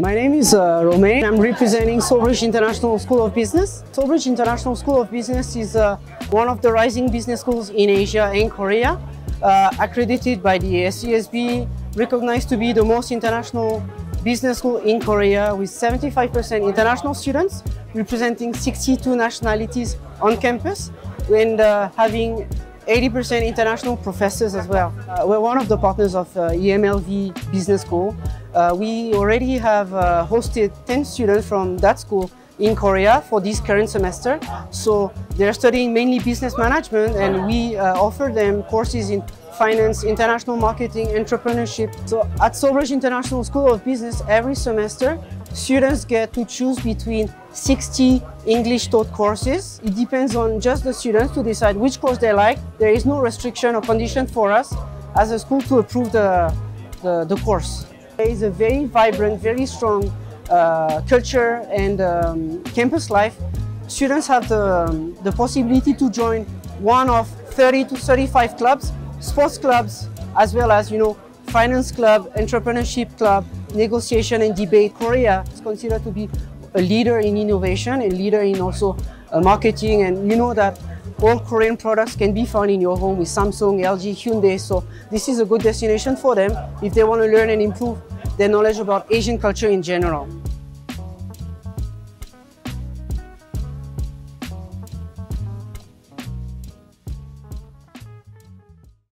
My name is uh, Romain. I'm representing Solbridge International School of Business. Solbridge International School of Business is uh, one of the rising business schools in Asia and Korea, uh, accredited by the SGSB, recognized to be the most international business school in Korea with 75% international students, representing 62 nationalities on campus, and uh, having 80% international professors as well. Uh, we're one of the partners of uh, EMLV Business School. Uh, we already have uh, hosted 10 students from that school in Korea for this current semester. So they're studying mainly business management and we uh, offer them courses in finance, international marketing, entrepreneurship. So at Solbridge International School of Business, every semester, students get to choose between 60 English taught courses. It depends on just the students to decide which course they like. There is no restriction or condition for us as a school to approve the, the, the course. There is a very vibrant, very strong uh, culture and um, campus life. Students have the, um, the possibility to join one of 30 to 35 clubs, sports clubs, as well as, you know, finance club, entrepreneurship club, negotiation and debate. Korea is considered to be a leader in innovation, a leader in also uh, marketing, and you know that all Korean products can be found in your home with Samsung, LG, Hyundai. So this is a good destination for them if they want to learn and improve their knowledge about Asian culture in general.